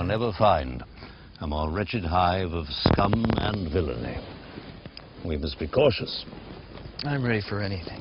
will never find a more wretched hive of scum and villainy. We must be cautious. I'm ready for anything.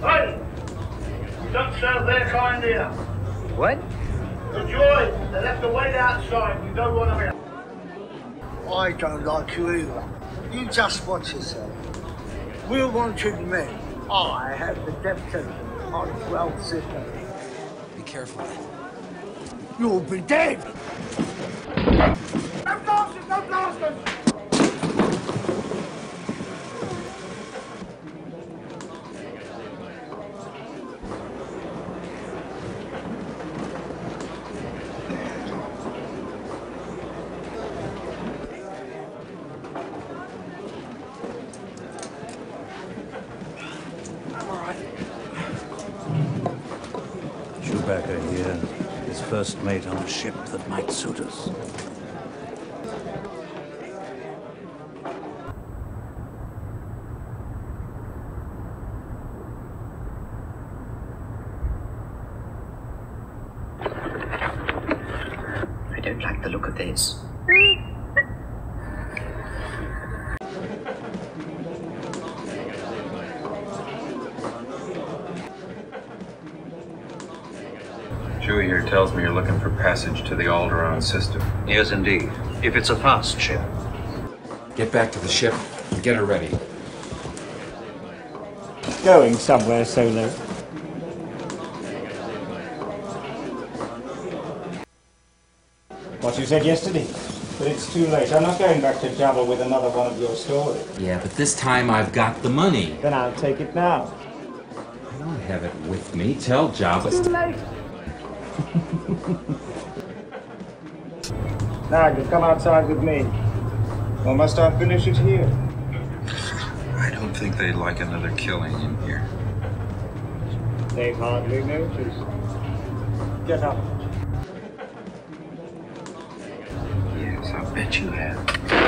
Hey! Don't serve their kind here. What? The joy, they left the wait outside. You don't want them here. I don't like you either. You just watch yourself. We're wanted men. I have the death sentence on 12 sister. Be careful. You'll be dead. Chewbacca here is first mate on a ship that might suit us. I don't like the look of this. Chewie here tells me you're looking for passage to the Alderaan system. Yes, indeed. If it's a fast ship. Get back to the ship and get her ready. Going somewhere, Solo. What you said yesterday. But it's too late. I'm not going back to Jabba with another one of your stories. Yeah, but this time I've got the money. Then I'll take it now. I don't have it with me. Tell Jabba. Now you come outside with me. Or must I finish it here? I don't think they'd like another killing in here. They've hardly noticed. Get up. Yes, I bet you have.